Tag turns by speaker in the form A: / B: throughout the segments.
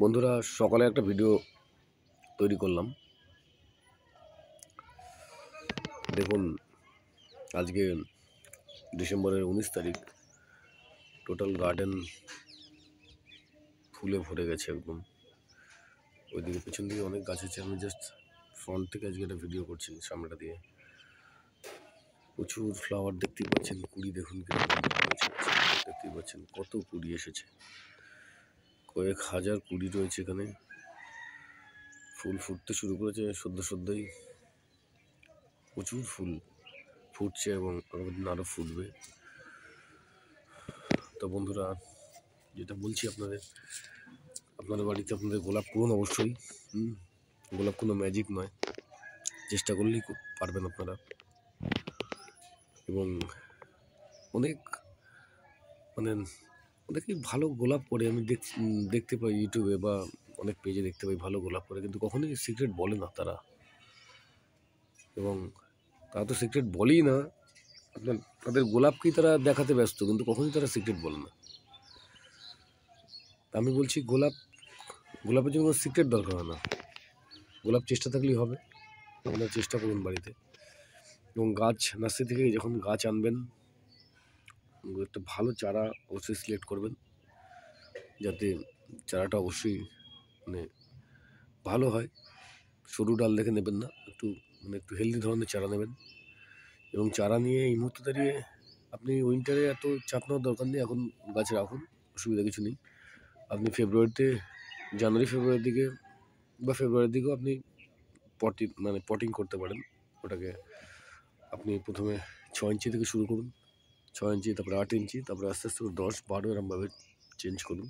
A: বন্ধুরা, সকালে একটা ভিডিও তৈরি করলাম। দেখুন, আজকে ডিসেম্বরের উনিশ তারিখ টোটাল গার্ডেন ফুলে ভরে গেছে একদম। ওইদিকে পিছন দিকে অনেক গাছ আছে, আমি জাস্ট ফ্রন্ট থেকে আজকে একটা ভিডিও করছি সামনেটা দিয়ে। প্রচুর ফ্লাওয়ার দেখতেই পাচ্ছেন, কুড়ি দেখুন দেখতেই পাচ্ছেন, কত কুড়ি এসেছে। কয়েক হাজার কুড়ি রয়েছে এখানে। ফুল ফুটতে শুরু করেছে, সদ্য সদ্যই। প্রচুর ফুল ফুটছে এবং দিন আরও ফুটবে। তো বন্ধুরা, যেটা বলছি আপনাদের আপনাদের বাড়িতে আপনাদের গোলাপ করুন অবশ্যই গোলাপ কোনো ম্যাজিক নয়। চেষ্টা করলেই পারবেন আপনারা। এবং অনেক মানে অনেকেই ভালো গোলাপ করে আমি দেখ দেখতে পাই ইউটিউবে বা অনেক পেজে দেখতে পাই ভালো গোলাপ করে কিন্তু কখনোই সিক্রেট বলে না তারা? এবং তারা তো সিক্রেট বলেই না। আপনার, তাদের গোলাপকেই তারা দেখাতে ব্যস্ত? কিন্তু কখনোই তারা সিক্রেট বলে না? আমি বলছি গোলাপ, গোলাপের জন্য কোনো সিক্রেট দরকার হয় না। গোলাপ চেষ্টা থাকলেই হবে। আপনারা চেষ্টা করুন বাড়িতে। এবং গাছ, নার্সারি থেকে যখন গাছ আনবেন একটা ভালো চারা অবশ্যই সিলেক্ট করবেন। যাতে চারাটা অবশ্যই মানে ভালো হয়। সরু ডাল দেখে নেবেন না, একটু মানে একটু হেলদি ধরনের চারা নেবেন। এবং চারা নিয়ে এই মুহূর্তে দাঁড়িয়ে আপনি উইন্টারে এত চাপ নেওয়ার দরকার নেই, এখন গাছে রাখুন, অসুবিধা কিছু নেই। আপনি ফেব্রুয়ারিতে জানুয়ারি ফেব্রুয়ারির দিকে বা ফেব্রুয়ারির দিকেও আপনি পটি মানে পটিং করতে পারেন। ওটাকে আপনি প্রথমে ছ ইঞ্চি থেকে শুরু করুন। ছ ইঞ্চি, তারপরে আট ইঞ্চি, তারপরে আস্তে আস্তে দশ, বারো এরমভাবে চেঞ্জ করুন।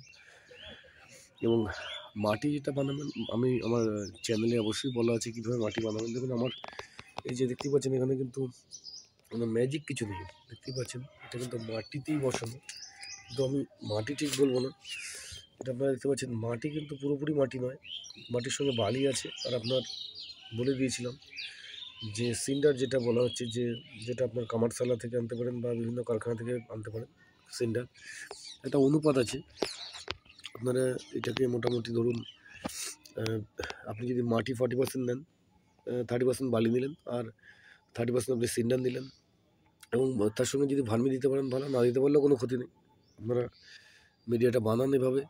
A: এবং মাটি যেটা বানাবেন, আমি আমার চ্যানেলে অবশ্যই বলা আছে কীভাবে মাটি বানাবেন। দেখুন আমার, এই যে দেখতেই পাচ্ছেন এখানে কিন্তু কোনো ম্যাজিক কিছু নেই। দেখতেই পাচ্ছেন, এটা কিন্তু মাটিতেই বসানো। কিন্তু আমি মাটি ঠিক বলব না। এটা আপনারা দেখতে পাচ্ছেন, মাটি কিন্তু পুরোপুরি মাটি নয়। মাটির সঙ্গে বালি আছে, আর আপনার বলে দিয়েছিলাম। যে সিন্ডার যেটা বলা হচ্ছে যে, যেটা আপনার কামারশালা থেকে আনতে পারেন বা বিভিন্ন কারখানা থেকে আনতে পারেন সিন্ডার, একটা অনুপাত আছে। আপনারা এটাকে মোটামুটি ধরুন আপনি যদি মাটি ফর্টি পার্সেন্ট নেন থার্টি পার্সেন্ট বালি নিলেন আর থার্টি পার্সেন্ট আপনি সিন্ডার নিলেন এবং তার সঙ্গে যদি ভার্মি দিতে পারেন, ভালো, না দিতে পারলেও কোনো ক্ষতি নেই। আপনারা মিডিয়াটা বানান এভাবে,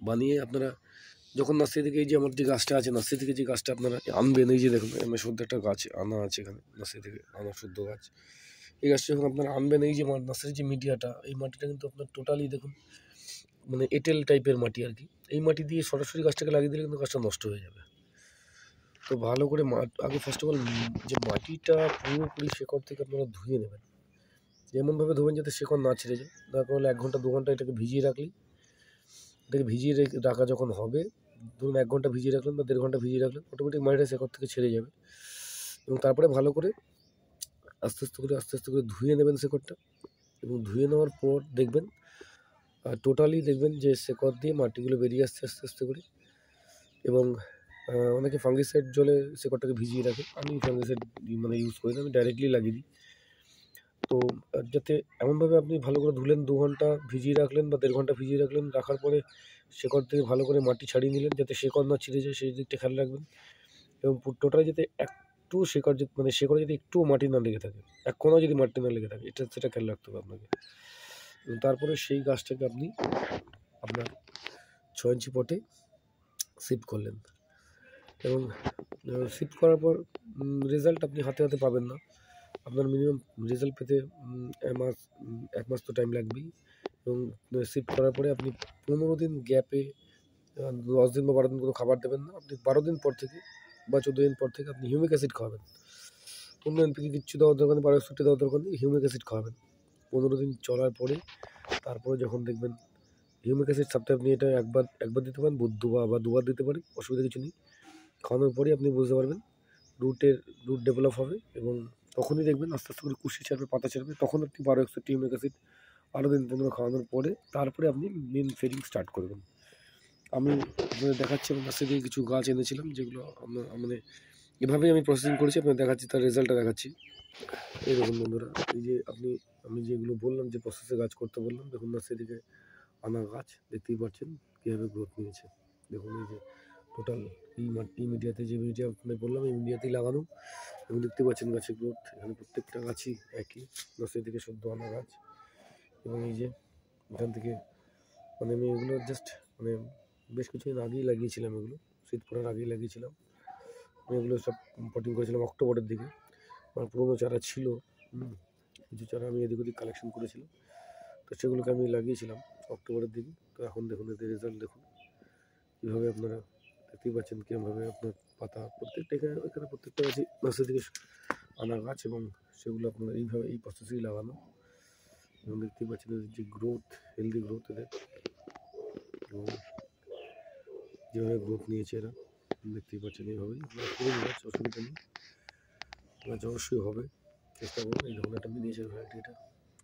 A: বানিয়ে আপনারা যখন নার্সারি থেকে এই যে আমার যে গাছটা আছে, নার্সারি থেকে যে গাছটা আপনারা আনবেন, এই যে দেখুন আমার শুদ্ধ একটা গাছ আনা আছে এখানে, নার্সারি থেকে আনা শুদ্ধ গাছ। এই গাছটা যখন আপনারা আনবেন, এই যে নার্সারির যে মিডিয়াটা এই মাটিটা কিন্তু আপনার টোটালি দেখুন মানে এঁটেল টাইপের মাটি আর কি। এই মাটি দিয়ে সরাসরি গাছটাকে লাগিয়ে দিলে কিন্তু গাছটা নষ্ট হয়ে যাবে। তো ভালো করে আগে ফার্স্ট অফ অল যে মাটিটা পুরোপুরি শেকড় থেকে আপনারা ধুয়ে নেবেন। এমনভাবে ধোবেন যাতে শেকড় না ছেড়ে যায়, তারপর হলে এক ঘণ্টা, দু ঘণ্টা এটাকে ভিজিয়ে রাখলেই, এটাকে ভিজিয়ে রাখা যখন হবে ধরুন এক ঘণ্টা ভিজিয়ে রাখলেন বা দেড় ঘণ্টা ভিজিয়ে রাখলেন অটোমেটিক মাটিটা শেকড় থেকে ছেড়ে যাবে। এবং তারপরে ভালো করে আস্তে আস্তে করে, আস্তে আস্তে করে ধুয়ে নেবেন শেকড়টা। এবং ধুয়ে নেওয়ার পর দেখবেন টোটালি দেখবেন যে শেকড় দিয়ে মাটিগুলো বেরিয়ে আসছে আস্তে আস্তে করে। এবং অনেকে ফাঙ্গিসাইড জলে শেকড়টাকে ভিজিয়ে রাখে। আমি ফাঙ্গিসাইড মানে ইউজ করি না, আমি ডাইরেক্টলি লাগিয়ে দিই। তো যাতে এমনভাবে আপনি ভালো করে ধুলেন, দু ঘণ্টা ভিজিয়ে রাখলেন বা দেড় ঘণ্টা ভিজিয়ে রাখলেন, রাখার পরে শেকড় থেকে ভালো করে মাটি ছাড়িয়ে নিলেন, যাতে শেকড় না ছিঁড়ে যায়, সেই দিকটা খেয়াল রাখবেন। এবং টোটালি যাতে একটু শেকড় মানে শেকড়ে যদি একটুও মাটি না লেগে থাকে, এক কোনাও যদি মাটি না লেগে থাকে, এটা, সেটা খেয়াল রাখতে হবে আপনাকে। তারপরে সেই গাছটাকে আপনি আপনার ছ ইঞ্চি পটে শিফট করলেন। এবং শিফট করার পর রেজাল্ট আপনি হাতে হাতে পাবেন না। আপনার মিনিমাম রেজাল্ট পেতে মাস এক মাস তো টাইম লাগবেই। এবং শিফট করার পরে আপনি পনেরো দিন গ্যাপে দশ দিন বা বারো দিন কোনো খাবার দেবেন না। আপনি বারো দিন পর থেকে বা চোদ্দ দিন পর থেকে আপনি হিউমিক অ্যাসিড খাওয়াবেন। অন্য এনপিকে কিচ্ছু দেওয়ার দরকার নেই বারো একষট্টি দেওয়ার দরকার নেই হিউমিক অ্যাসিড খাওয়াবেন। পনেরো দিন চলার পরে, তারপরে যখন দেখবেন হিউমিক অ্যাসিড সপ্তাহে আপনি এটা একবার একবার দিতে পারেন দুবার বা দুবার দিতে পারেন, অসুবিধা কিছু নেই। খাওয়ানোর পরেই আপনি বুঝতে পারবেন রুটের রুট ডেভেলপ হবে এবং তখনই দেখবেন আস্তে আস্তে করে কুশি ছাড়বে, পাতা ছাড়বে, তখন আপনি বারো একশো হিউমিক অ্যাসিড আরও দিন পনেরো খাওয়ানোর পরে তারপরে আপনি মেন ফিডিং স্টার্ট করবেন। আমি আপনাদের দেখাচ্ছি আমার কাছ থেকে কিছু গাছ এনেছিলাম, যেগুলো মানে এভাবেই আমি প্রসেসিং করেছি, আপনাদের দেখাচ্ছি, তার রেজাল্টটা দেখাচ্ছি। এই বন্ধুরা, এই যে আপনি, আমি যেগুলো বললাম, যে প্রসেসে গাছ করতে বললাম, দেখুন না, সেদিকে আনা গাছ, দেখতেই পাচ্ছেন কীভাবে গ্রোথ নিয়েছে। দেখুন এই যে টোটাল এই মিডিয়াতে যে মিডিয়া বললাম, এই মিডিয়াতেই লাগানো। এবং দেখতে পাচ্ছেন গাছের গ্রোথ। এখানে প্রত্যেকটা গাছই একই। দশের থেকে চোদ্দ আনা গাছ। এবং এই যে এখান থেকে মানে আমি এগুলো জাস্ট মানে বেশ কিছুদিন আগেই লাগিয়েছিলাম এগুলো। শীত পড়ার আগেই লাগিয়েছিলাম। আমি এগুলো সব পটিং করেছিলাম অক্টোবরের দিকে। আমার পুরোনো চারা ছিল কিছু চারা আমি এদিক ওদিক কালেকশন করেছিলাম। তো সেগুলোকে আমি লাগিয়েছিলাম অক্টোবরের দিকে। তো এখন দেখুন, এদের রেজাল্ট দেখুন। কীভাবে আপনারা দেখতেই পাচ্ছেন কীভাবে আপনার পাতা প্রত্যেকটা এখানে এখানে প্রত্যেকটা গাছই নার্সারি দিকে আনা গাছ এবং সেগুলো আপনার এইভাবে এই প্রসেসেই লাগানো। এবং দেখতেই পাচ্ছেন যে গ্রোথ হেলদি গ্রোথ এদের। এবং যেভাবে গ্রোথ নিয়েছে এরা, দেখতেই পাচ্ছেন এইভাবেই। করুন গাছ, অসুবিধা নেই। গাছ অবশ্যই হবে, চেষ্টা করুন। এই দেখুন একটা মিনিয়েচার ভ্যারাইটি এটা।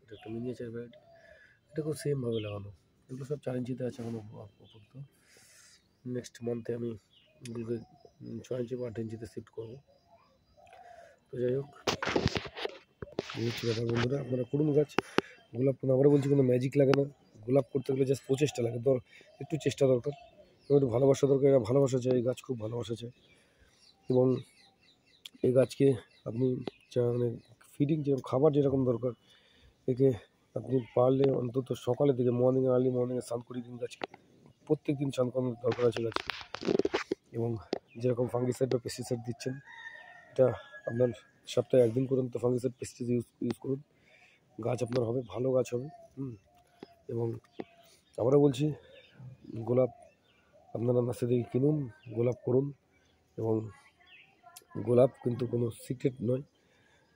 A: এটা একটা মিনিয়েচার ভ্যারাইটি এটাকেও সেমভাবে লাগানো। এগুলো সব চার ইঞ্চিতে আছে এখনও নেক্সট মান্থে আমি ছয় ইঞ্চি বা আট ইঞ্চিতে শিফট করব। তো যাই হোক হচ্ছে ব্যাপার বন্ধুরা। আপনারা করুন গাছ গোলাপ কোনো আবারও বলছি, কোনো ম্যাজিক লাগে না। গোলাপ করতে গেলে জাস্ট প্রচেষ্টা লাগে। দর একটু চেষ্টা দরকার। এবং একটু ভালোবাসা দরকার। এরা ভালোবাসা চায়, এই গাছ খুব ভালোবাসা চায়। এবং এই গাছকে আপনি যা মানে ফিডিং যেরকম, খাবার যেরকম দরকার, একে আপনি পারলে অন্তত সকালের দিকে মর্নিং আর্লি মর্নিংয়ে স্নান করিয়ে দিন গাছকে। প্রত্যেক দিন স্নান করানোর দরকার আছে গাছকে। এবং যেরকম ফাঙ্গিসাইড বা পেস্টিসাইড দিচ্ছেন, এটা আপনার সপ্তাহে একদিন করুন, তো ফাঙ্গিসাইড পেস্টিসাইড ইউজ ইউজ করুন। গাছ আপনার হবে, ভালো গাছ হবে, হুম। এবং আবারও বলছি, গোলাপ আপনারা নার্সারি থেকে কিনুন, গোলাপ করুন এবং গোলাপ কিন্তু কোনো সিক্রেট নয়।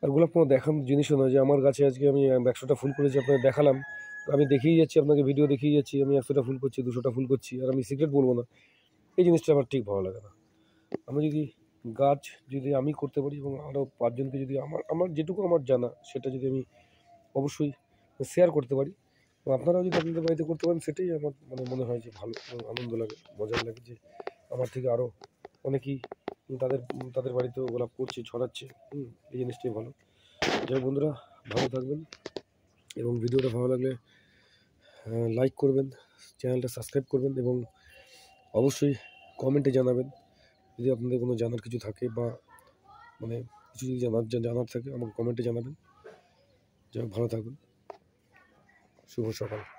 A: আর গোলাপ কোনো দেখানোর জিনিসও নয় যে আমার গাছে আজকে আমি একশোটা ফুল করেছি আপনাকে দেখালাম। আমি দেখিয়ে যাচ্ছি, আপনাকে ভিডিও দেখিয়ে যাচ্ছি, আমি একশোটা ফুল করছি, দুশোটা ফুল করছি, আর আমি সিক্রেট বলব না। এই জিনিসটা আমার ঠিক ভালো লাগে না। আমি যদি গাছ যদি আমি করতে পারি এবং আরও পাঁচজনকে যদি আমার আমার যেটুকু আমার জানা, সেটা যদি আমি অবশ্যই শেয়ার করতে পারি। এবং আপনারাও যদি আপনাদের বাড়িতে করতে পারেন, সেটাই আমার মানে মনে হয় যে ভালো আনন্দ লাগে মজার লাগে যে আমার থেকে আরও অনেকেই তাদের তাদের বাড়িতেও গোলাপ করছে, ছড়াচ্ছে। হুম, এই জিনিসটাই ভালো। যাই বন্ধুরা, ভালো থাকবেন এবং ভিডিওটা ভালো লাগলে লাইক করবেন, চ্যানেলটা সাবস্ক্রাইব করবেন এবং অবশ্যই কমেন্টে জানাবেন। যদি আপনাদের কোনো জানার কিছু থাকে বা মানে কিছু যদি জানার জানার থাকে আমাকে কমেন্টে জানাবেন। যাই ভালো থাকবেন শুভ সকাল।